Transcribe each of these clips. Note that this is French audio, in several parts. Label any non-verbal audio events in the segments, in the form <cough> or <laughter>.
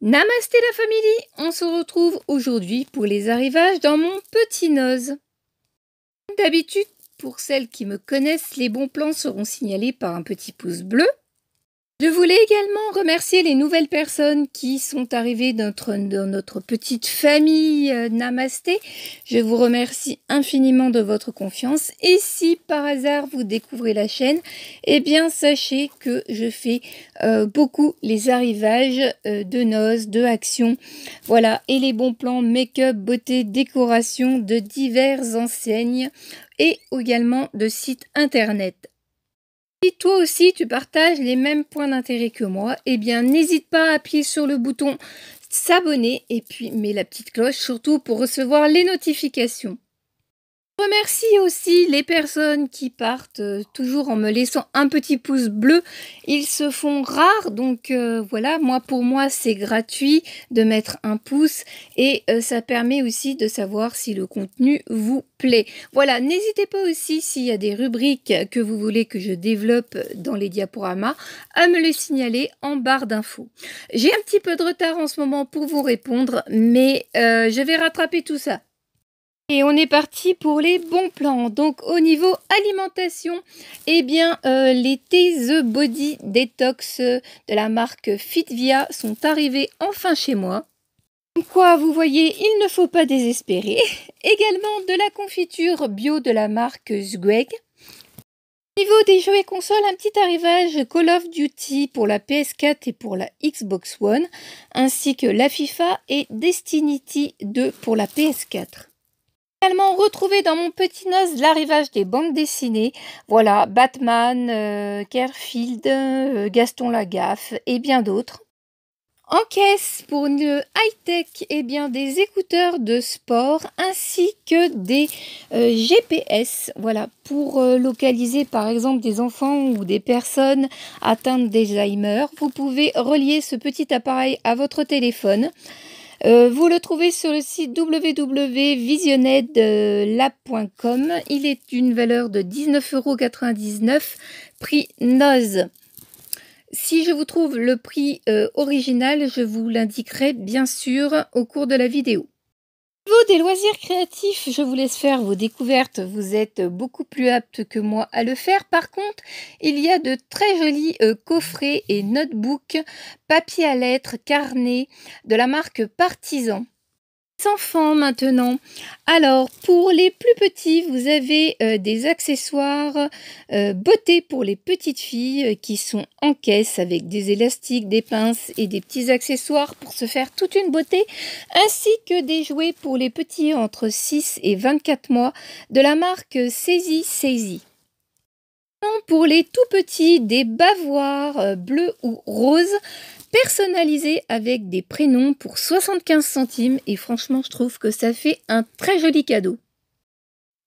Namasté la famille, on se retrouve aujourd'hui pour les arrivages dans mon petit nose. D'habitude, pour celles qui me connaissent, les bons plans seront signalés par un petit pouce bleu. Je voulais également remercier les nouvelles personnes qui sont arrivées dans notre, petite famille euh, Namasté. Je vous remercie infiniment de votre confiance. Et si par hasard vous découvrez la chaîne, eh bien sachez que je fais euh, beaucoup les arrivages euh, de noces, de actions, voilà, et les bons plans make-up, beauté, décoration de diverses enseignes et également de sites internet. Si toi aussi tu partages les mêmes points d'intérêt que moi, eh bien n'hésite pas à appuyer sur le bouton s'abonner et puis mets la petite cloche surtout pour recevoir les notifications remercie aussi les personnes qui partent euh, toujours en me laissant un petit pouce bleu. Ils se font rares, donc euh, voilà, moi pour moi c'est gratuit de mettre un pouce et euh, ça permet aussi de savoir si le contenu vous plaît. Voilà, n'hésitez pas aussi s'il y a des rubriques que vous voulez que je développe dans les diaporamas à me les signaler en barre d'infos. J'ai un petit peu de retard en ce moment pour vous répondre, mais je vais rattraper tout ça. Et on est parti pour les bons plans. Donc au niveau alimentation, eh bien euh, les Thé The Body Detox de la marque Fitvia sont arrivés enfin chez moi. Quoi, vous voyez, il ne faut pas désespérer. <laughs> Également de la confiture bio de la marque Zweg. Au niveau des jeux et consoles, un petit arrivage Call of Duty pour la PS4 et pour la Xbox One, ainsi que la FIFA et Destiny 2 pour la PS4 également retrouvé dans mon petit noce l'arrivage des bandes dessinées. Voilà, Batman, euh, euh, Gaston Lagaffe et bien d'autres. En caisse pour une high-tech, eh bien des écouteurs de sport ainsi que des euh, GPS, voilà, pour localiser par exemple des enfants ou des personnes atteintes d'Alzheimer. Vous pouvez relier ce petit appareil à votre téléphone. Euh, vous le trouvez sur le site www.visionedlab.com. Il est d'une valeur de 19,99€, prix NOZ. Si je vous trouve le prix euh, original, je vous l'indiquerai bien sûr au cours de la vidéo niveau des loisirs créatifs, je vous laisse faire vos découvertes. Vous êtes beaucoup plus apte que moi à le faire. Par contre, il y a de très jolis euh, coffrets et notebooks, papier à lettres, carnets de la marque Partisan enfants maintenant. Alors, pour les plus petits, vous avez euh, des accessoires euh, beauté pour les petites filles euh, qui sont en caisse avec des élastiques, des pinces et des petits accessoires pour se faire toute une beauté, ainsi que des jouets pour les petits entre 6 et 24 mois de la marque Saisy Saisy. Pour les tout petits, des bavoirs bleus ou roses personnalisé avec des prénoms pour 75 centimes et franchement je trouve que ça fait un très joli cadeau.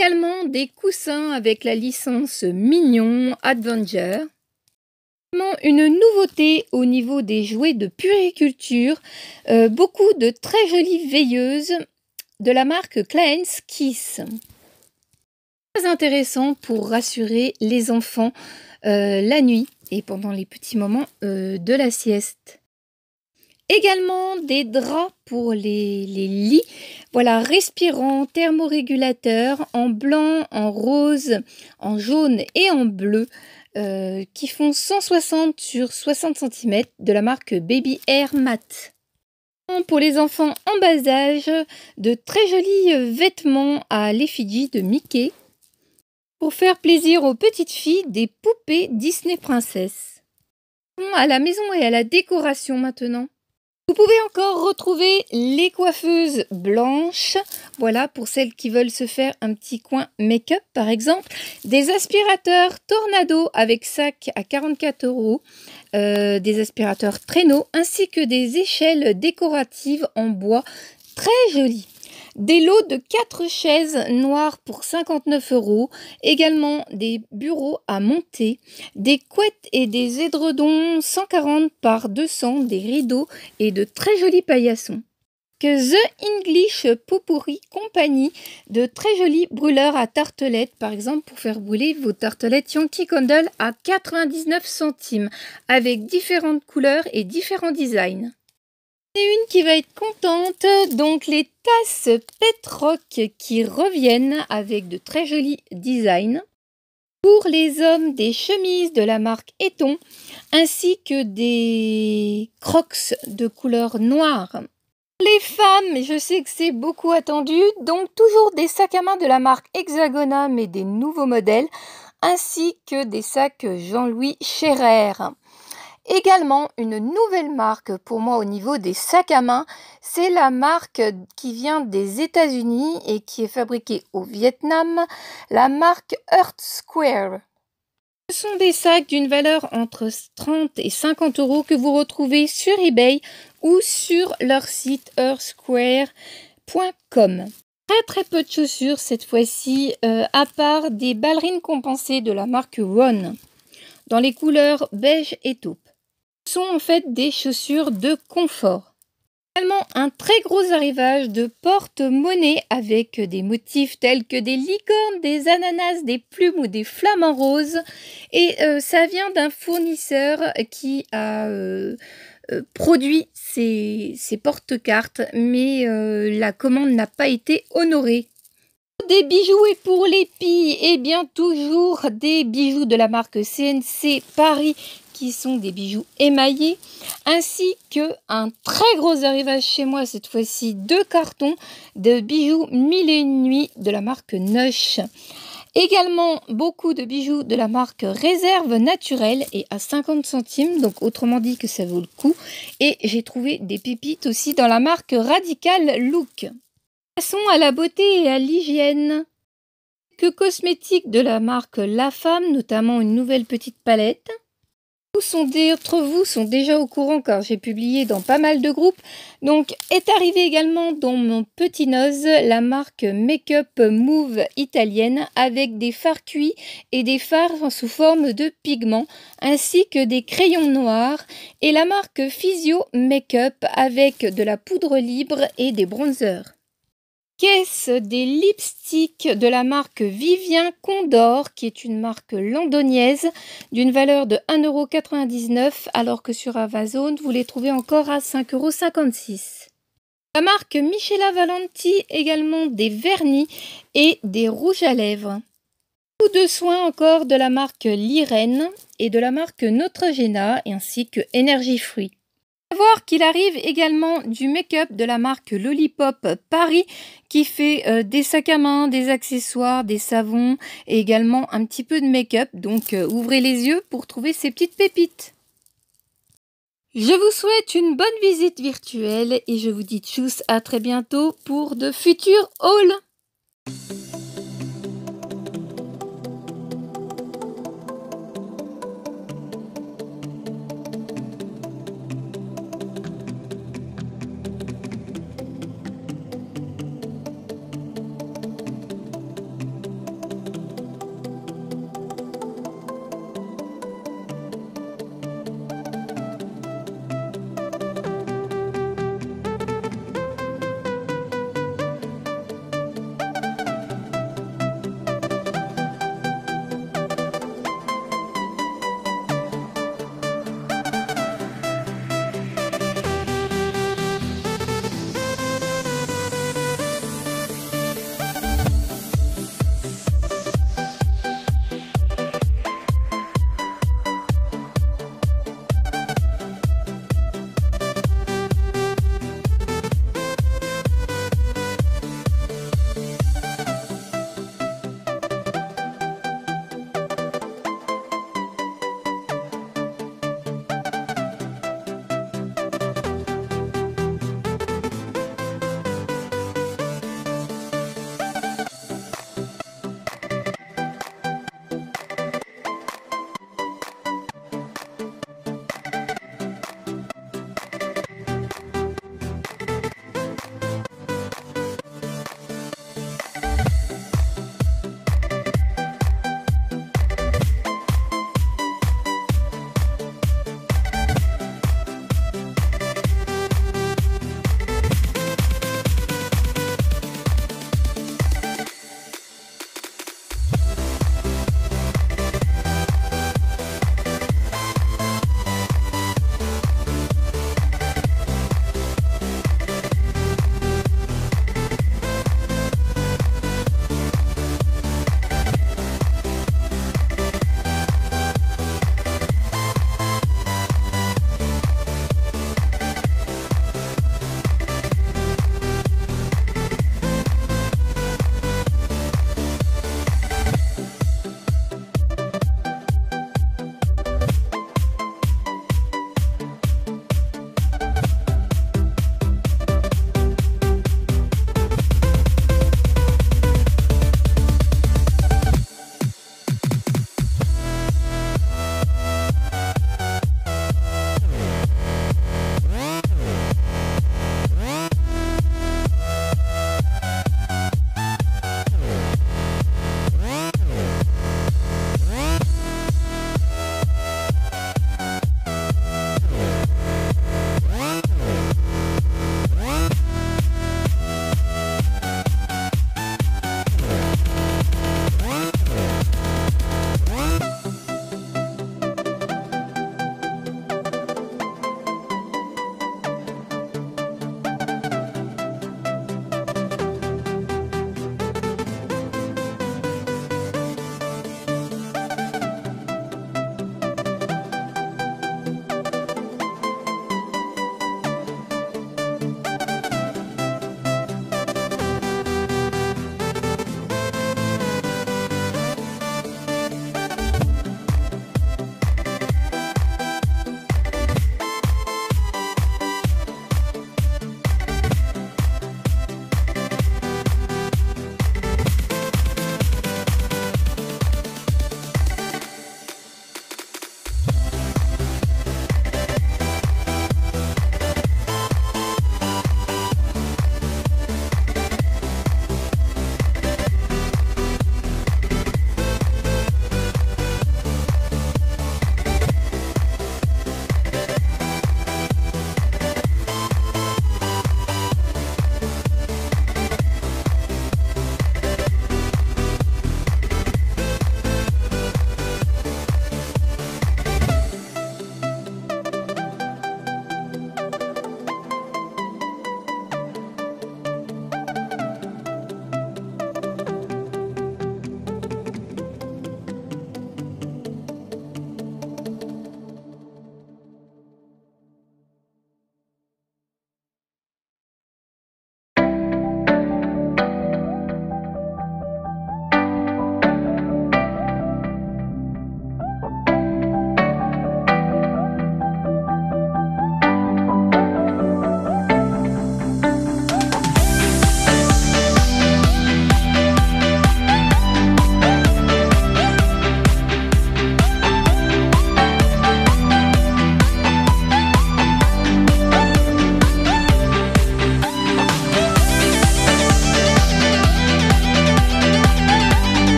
Également des coussins avec la licence Mignon Adventure. Une nouveauté au niveau des jouets de puriculture, euh, beaucoup de très jolies veilleuses de la marque Klein's Kiss. Très intéressant pour rassurer les enfants euh, la nuit et pendant les petits moments euh, de la sieste. Également des draps pour les, lits. Voilà, respirants, thermorégulateurs en blanc, en rose, en jaune et en bleu. Euh, qui font 160 sur 60 cm de la marque Baby Air Matte. Pour les enfants en bas âge, de très jolis vêtements à l'effigie de Mickey pour faire plaisir aux petites filles des poupées Disney Princesse. À la maison et à la décoration maintenant. Vous pouvez encore retrouver les coiffeuses blanches, voilà pour celles qui veulent se faire un petit coin make-up par exemple, des aspirateurs Tornado avec sac à 44 euros, euh, des aspirateurs traîneaux ainsi que des échelles décoratives en bois très jolies. Des lots de 4 chaises noires pour 59 euros. Également des bureaux à monter. Des couettes et des édredons 140 par 200. Des rideaux et de très jolis paillassons. The English Potpourri Company de très jolis brûleurs à tartelettes, par exemple pour faire brûler vos tartelettes Yankee Candle à 99 centimes, avec différentes couleurs et différents designs. Une qui va être contente, donc les tasses Petroc qui reviennent avec de très jolis designs. Pour les hommes, des chemises de la marque Eton, ainsi que des crocs de couleur noire. Les femmes, je sais que c'est beaucoup attendu, donc toujours des sacs à main de la marque Hexagona mais des nouveaux modèles, ainsi que des sacs Jean-Louis Scherer. Également, une nouvelle marque pour moi au niveau des sacs à main, c'est la marque qui vient des États-Unis et qui est fabriquée au Vietnam, la marque Earth Square. Ce sont des sacs d'une valeur entre 30 et 50 euros que vous retrouvez sur eBay ou sur leur site earthsquare.com. Très très peu de chaussures cette fois-ci, euh, à part des ballerines compensées de la marque Ron, dans les couleurs beige et taupe. En fait des chaussures de confort. Également un très gros arrivage de porte-monnaie avec des motifs tels que des licornes, des ananas, des plumes ou des flamants roses. Et euh, ça vient d'un fournisseur qui a euh, euh, produit ces, porte-cartes, mais la commande n'a pas été honorée. Des bijoux et pour les filles, et bien toujours des bijoux de la marque CNC Paris qui sont des bijoux émaillés, ainsi que un très gros arrivage chez moi cette fois-ci deux cartons de bijoux mille et une nuits de la marque Nush. Également beaucoup de bijoux de la marque Réserve Naturelle et à 50 centimes, donc autrement dit que ça vaut le coup. Et j'ai trouvé des pépites aussi dans la marque Radical Look. Passons à la beauté et à l'hygiène. Que cosmétiques de la marque La Femme, notamment une nouvelle petite palette d'entre vous sont déjà au courant car j'ai publié dans pas mal de groupes. Donc est arrivé également dans mon petit nose la marque Makeup Move italienne avec des fards cuits et des fards sous forme de pigments ainsi que des crayons noirs et la marque Physio Makeup avec de la poudre libre et des bronzers caisse des lipsticks de la marque Vivien Condor, qui est une marque londoniaise d'une valeur de 1,99€ alors que sur Amazon, vous les trouvez encore à 5,56€. La marque Michela Valenti également des vernis et des rouges à lèvres. Ou de soins encore de la marque Lirène et de la marque Neutrogena ainsi que Energy Free voir qu'il arrive également du make-up de la marque Lollipop Paris qui fait euh, des sacs à main, des accessoires, des savons et également un petit peu de make-up. Donc euh, ouvrez les yeux pour trouver ces petites pépites. Je vous souhaite une bonne visite virtuelle et je vous dis tchuss à très bientôt pour de futurs hauls.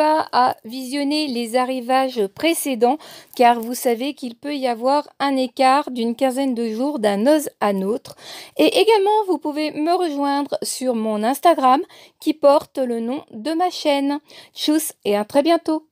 À visionner les arrivages précédents car vous savez qu'il peut y avoir un écart d'une quinzaine de jours d'un os à l'autre. Et également, vous pouvez me rejoindre sur mon Instagram qui porte le nom de ma chaîne. Tchuss et à très bientôt